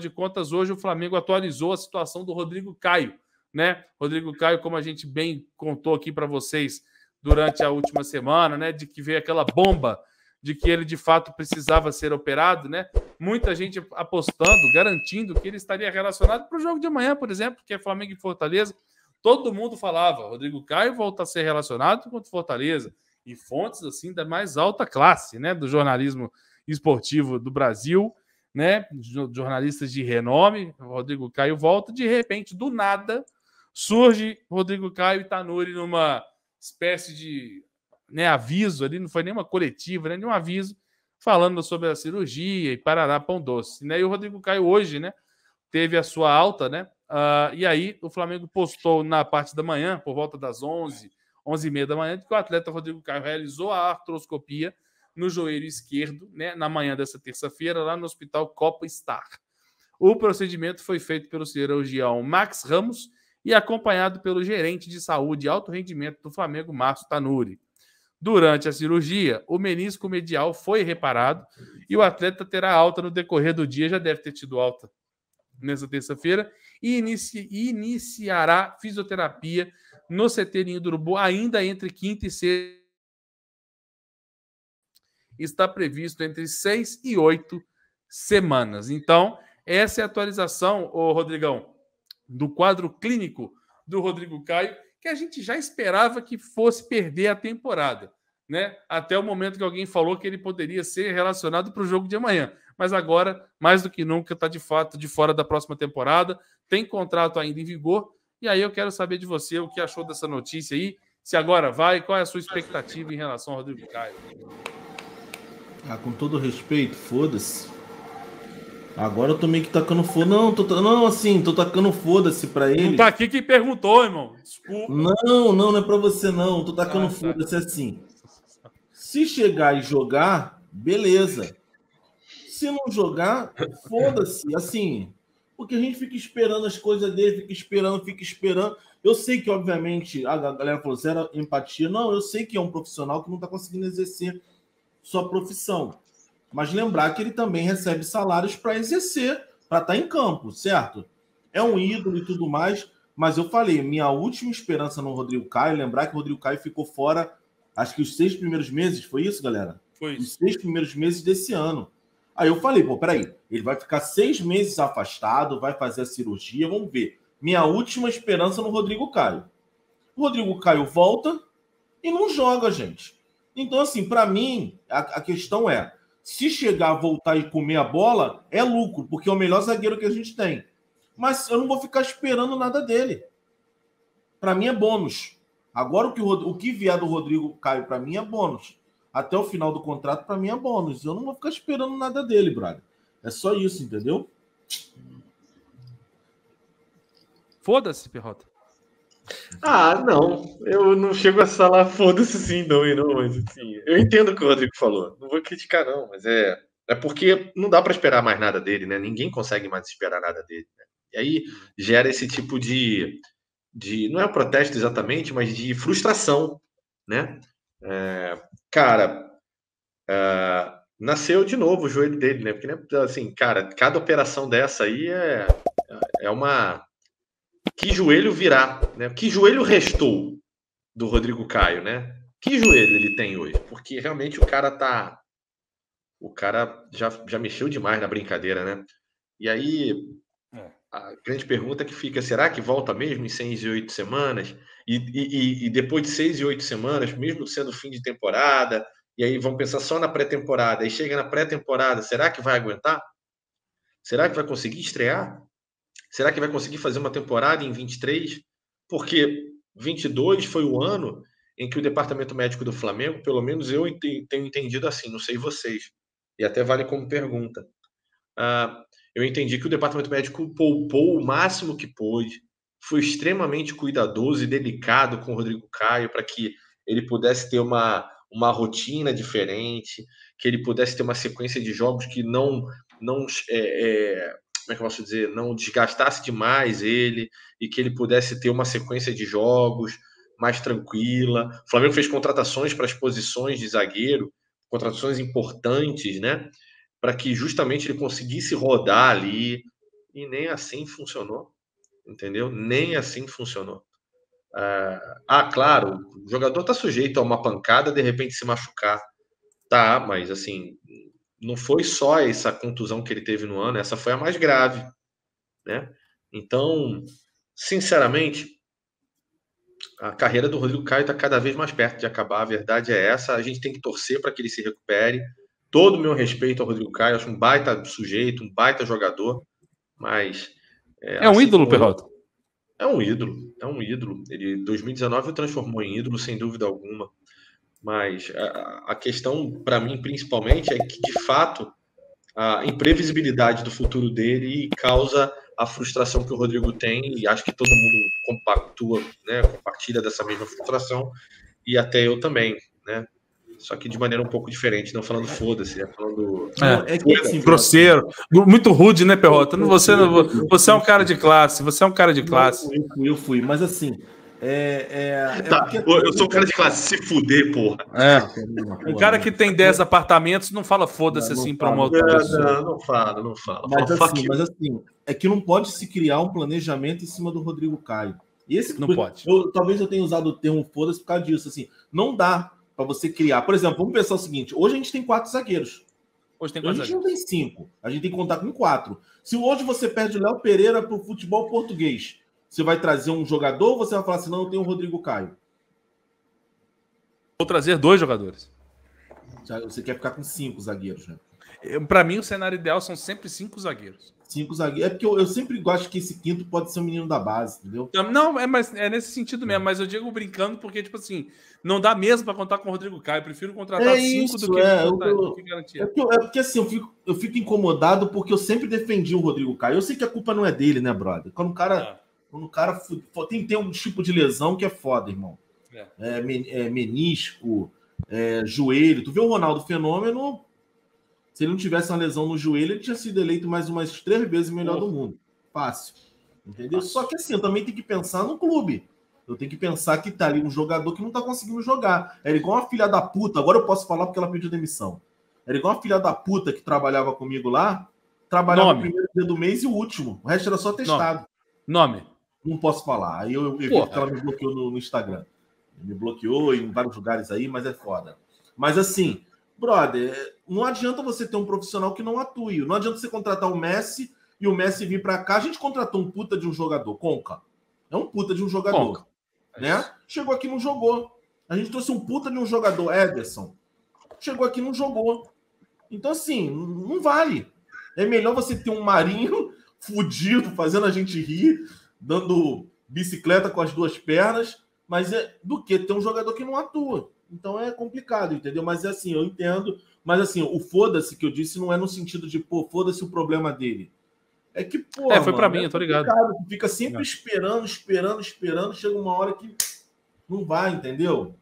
de contas, hoje o Flamengo atualizou a situação do Rodrigo Caio, né? Rodrigo Caio, como a gente bem contou aqui para vocês durante a última semana, né? De que veio aquela bomba de que ele de fato precisava ser operado, né? Muita gente apostando, garantindo que ele estaria relacionado para o jogo de amanhã, por exemplo, que é Flamengo e Fortaleza. Todo mundo falava, Rodrigo Caio volta a ser relacionado com Fortaleza e fontes assim da mais alta classe, né, do jornalismo esportivo do Brasil, né, jornalistas de renome, Rodrigo Caio volta, de repente, do nada, surge Rodrigo Caio e Tanuri numa espécie de né, aviso ali, não foi nenhuma coletiva, né, nenhum aviso, falando sobre a cirurgia e parará pão doce. Né? E o Rodrigo Caio hoje, né, teve a sua alta, né, uh, e aí o Flamengo postou na parte da manhã, por volta das 11, 11 e meia da manhã, que o atleta Rodrigo Caio realizou a artroscopia no joelho esquerdo, né, na manhã dessa terça-feira, lá no Hospital Copa Star. O procedimento foi feito pelo cirurgião Max Ramos e acompanhado pelo gerente de saúde e alto rendimento do Flamengo, Márcio Tanuri. Durante a cirurgia, o menisco medial foi reparado e o atleta terá alta no decorrer do dia, já deve ter tido alta nessa terça-feira, e inici iniciará fisioterapia no CT Ninho do Urubu ainda entre quinta e sexta. Está previsto entre seis e oito semanas. Então, essa é a atualização, ô Rodrigão, do quadro clínico do Rodrigo Caio, que a gente já esperava que fosse perder a temporada, né? Até o momento que alguém falou que ele poderia ser relacionado para o jogo de amanhã. Mas agora, mais do que nunca, está de fato de fora da próxima temporada, tem contrato ainda em vigor. E aí eu quero saber de você o que achou dessa notícia aí, se agora vai, qual é a sua expectativa em relação ao Rodrigo Caio? Ah, com todo respeito, foda-se. Agora eu tô meio que tacando foda. Não, tô, não, assim, tô tacando foda-se pra ele. Não tá aqui que perguntou, irmão. Desculpa. Não, não, não é pra você, não. Tô tacando ah, tá. foda-se assim. Se chegar e jogar, beleza. Se não jogar, foda-se. Assim, porque a gente fica esperando as coisas dele, fica esperando, fica esperando. Eu sei que, obviamente, a galera falou zero empatia. Não, eu sei que é um profissional que não tá conseguindo exercer sua profissão. Mas lembrar que ele também recebe salários para exercer, para estar tá em campo, certo? É um ídolo e tudo mais, mas eu falei, minha última esperança no Rodrigo Caio, lembrar que o Rodrigo Caio ficou fora, acho que os seis primeiros meses, foi isso, galera? Foi isso. Os seis primeiros meses desse ano. Aí eu falei, pô, peraí, ele vai ficar seis meses afastado, vai fazer a cirurgia, vamos ver. Minha última esperança no Rodrigo Caio. O Rodrigo Caio volta e não joga, gente. Então, assim, para mim, a, a questão é: se chegar, voltar e comer a bola, é lucro, porque é o melhor zagueiro que a gente tem. Mas eu não vou ficar esperando nada dele. Para mim é bônus. Agora o que, o que vier do Rodrigo Caio para mim é bônus. Até o final do contrato para mim é bônus. Eu não vou ficar esperando nada dele, brother. É só isso, entendeu? Foda-se, Perrota. Ah, não. Eu não chego a falar foda-se sim, não, e não, mas assim, eu entendo o que o Rodrigo falou. Não vou criticar, não, mas é. É porque não dá para esperar mais nada dele, né? Ninguém consegue mais esperar nada dele. Né? E aí gera esse tipo de, de. Não é um protesto exatamente, mas de frustração, né? É, cara, é, nasceu de novo o joelho dele, né? Porque, né, assim, cara, cada operação dessa aí é, é uma que joelho virá, né? Que joelho restou do Rodrigo Caio, né? Que joelho ele tem hoje? Porque realmente o cara tá. O cara já, já mexeu demais na brincadeira, né? E aí, é. a grande pergunta que fica: será que volta mesmo em seis e oito semanas? E, e, e depois de seis e oito semanas, mesmo sendo fim de temporada, e aí vão pensar só na pré-temporada, e chega na pré-temporada, será que vai aguentar? Será que vai conseguir estrear? Será que vai conseguir fazer uma temporada em 23? Porque 22 foi o ano em que o departamento médico do Flamengo, pelo menos eu tenho entendido assim, não sei vocês, e até vale como pergunta. Uh, eu entendi que o departamento médico poupou o máximo que pôde, foi extremamente cuidadoso e delicado com o Rodrigo Caio para que ele pudesse ter uma, uma rotina diferente, que ele pudesse ter uma sequência de jogos que não, não é, é, como é que eu posso dizer, não desgastasse demais ele e que ele pudesse ter uma sequência de jogos mais tranquila. O Flamengo fez contratações para as posições de zagueiro, contratações importantes, né? Para que justamente ele conseguisse rodar ali, e nem assim funcionou, entendeu? Nem assim funcionou. Ah, ah, claro, o jogador está sujeito a uma pancada, de repente se machucar. Tá, mas assim, não foi só essa contusão que ele teve no ano, essa foi a mais grave, né? Então, sinceramente, a carreira do Rodrigo Caio está cada vez mais perto de acabar. A verdade é essa. A gente tem que torcer para que ele se recupere. Todo o meu respeito ao Rodrigo Caio, acho um baita sujeito, um baita jogador, mas. É, é um assim, ídolo, Perrota. É um ídolo, é um ídolo. Ele, 2019, o transformou em ídolo, sem dúvida alguma. Mas a, a questão, para mim, principalmente, é que, de fato, a imprevisibilidade do futuro dele causa a frustração que o Rodrigo tem, e acho que todo mundo compactua, né, compartilha dessa mesma frustração, e até eu também, né? Só que de maneira um pouco diferente, não falando foda-se, né? Falando. É, é que, assim, grosseiro, muito rude, né, Perrota? Você, você é um cara de classe, você é um cara de classe. Eu fui, eu fui mas assim, é, é, é tá, porque... eu sou um cara de classe, se fuder, porra. É. Um cara que tem 10 apartamentos não fala foda-se assim para uma outra pessoa. Não, não fala, não fala. Mas, fala, assim, mas assim, é que não pode se criar um planejamento em cima do Rodrigo Caio. E esse, não pode. Eu, talvez eu tenha usado o termo foda-se por causa disso. Assim, não dá para você criar. Por exemplo, vamos pensar o seguinte: hoje a gente tem quatro zagueiros. Hoje tem quatro a gente zagueiros. não tem cinco. A gente tem que contar com quatro. Se hoje você perde o Léo Pereira para o futebol português, você vai trazer um jogador ou você vai falar assim, não, eu tenho o Rodrigo Caio? Vou trazer dois jogadores. Você quer ficar com cinco zagueiros, né? Para mim, o cenário ideal são sempre cinco zagueiros. Cinco zagueiros. É porque eu, eu, sempre gosto que esse quinto pode ser um menino da base, entendeu? Não, é, mas, é nesse sentido mesmo, mas eu digo brincando porque, tipo assim, não dá mesmo para contar com o Rodrigo Caio. Eu prefiro contratar é cinco isso, do que, é, eu, que garantir. É porque, é porque, assim, eu fico, eu fico incomodado porque eu sempre defendi o Rodrigo Caio. Eu sei que a culpa não é dele, né, brother? Quando o cara. Quando o cara tem que ter um tipo de lesão que é foda, irmão. É. É, é, menisco, é, joelho. Tu vê o Ronaldo Fenômeno. Se ele não tivesse uma lesão no joelho, ele tinha sido eleito mais umas três vezes melhor do mundo. Fácil. Entendeu? Só que assim, eu também tenho que pensar no clube. Eu tenho que pensar que tá ali um jogador que não tá conseguindo jogar. Era igual uma filha da puta. Agora eu posso falar porque ela pediu demissão. Era igual uma filha da puta que trabalhava comigo lá. Trabalhava Nome. no primeiro dia do mês e o último. O resto era só testado. Nome. Nome. Não posso falar. Aí eu, vi que ela me bloqueou no, no, Instagram. Me bloqueou em vários lugares aí, mas é foda. Mas assim, brother, não adianta você ter um profissional que não atue. Não adianta você contratar o Messi e o Messi vir para cá. A gente contratou um puta de um jogador, Conca. É um puta de um jogador. Conca. Né? Chegou aqui não jogou. A gente trouxe um puta de um jogador, Ederson. Chegou aqui não jogou. Então, assim, não vale. É melhor você ter um Marinho fudido, fazendo a gente rir, dando bicicleta com as duas pernas, mas é do que ter um jogador que não atua. Então é complicado, entendeu? Mas é assim, eu entendo. Mas assim, o foda-se que eu disse não é no sentido de, pô, foda-se o problema dele. É que, pô. É, foi para mim, é eu tô ligado. Fica sempre é. esperando, esperando, esperando. Chega uma hora que não vai, entendeu?